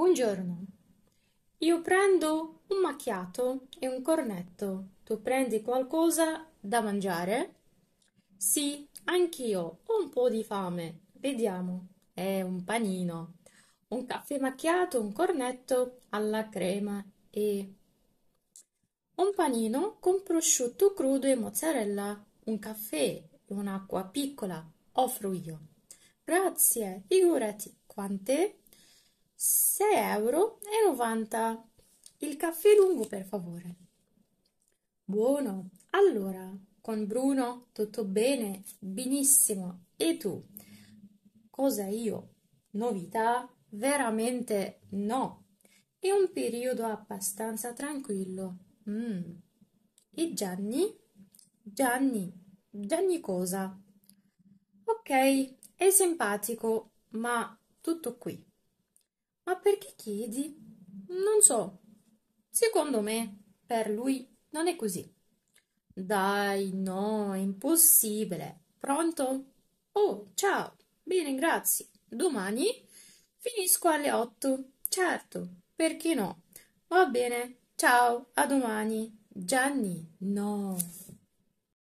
Buongiorno, io prendo un macchiato e un cornetto. Tu prendi qualcosa da mangiare? Sì, anch'io ho un po' di fame. Vediamo. È un panino, un caffè macchiato, un cornetto alla crema e un panino con prosciutto crudo e mozzarella, un caffè e un'acqua piccola. Offro io. Grazie, figurati. Quante? 6,90 euro. Il caffè lungo, per favore. Buono. Allora, con Bruno tutto bene? Benissimo. E tu? Cosa io? Novità? Veramente no. È un periodo abbastanza tranquillo. Mm. E Gianni? Gianni? Gianni cosa? Ok, è simpatico, ma tutto qui. Ma perché chiedi? Non so. Secondo me, per lui non è così. Dai, no, è impossibile. Pronto? Oh, ciao. Bene, grazie. Domani finisco alle otto. Certo, perché no? Va bene. Ciao, a domani. Gianni, no.